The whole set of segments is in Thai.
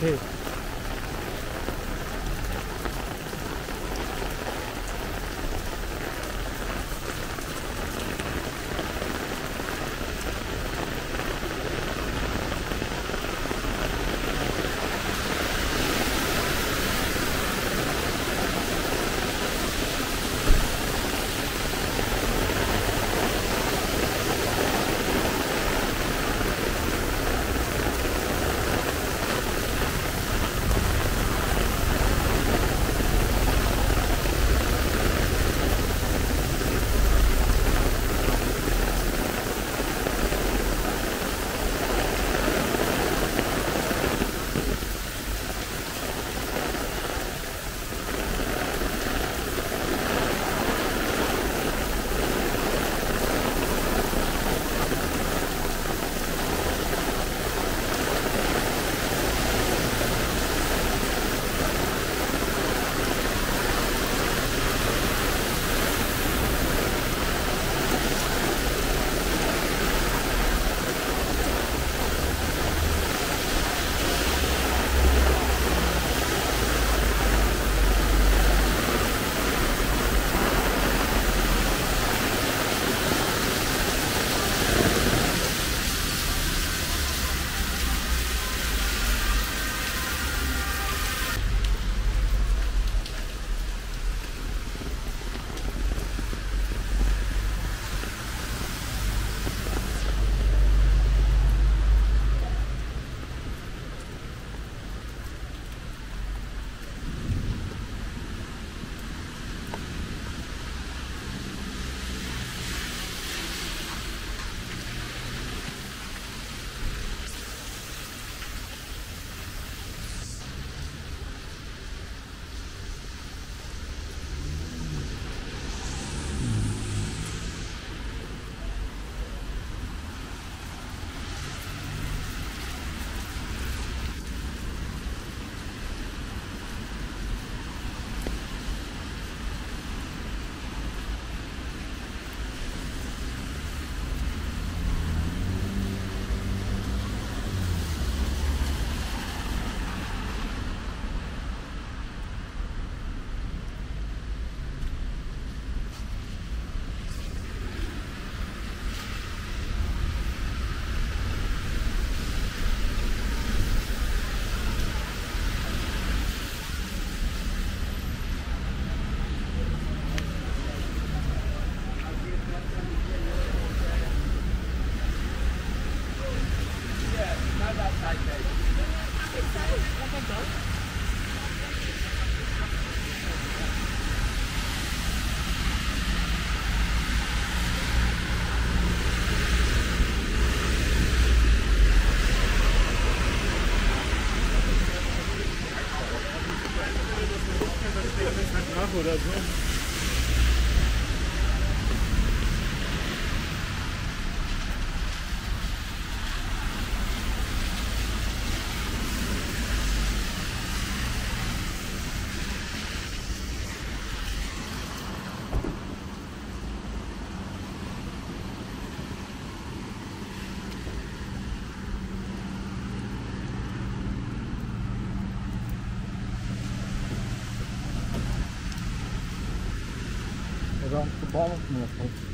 可以。verdade? on the bottom of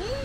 นี่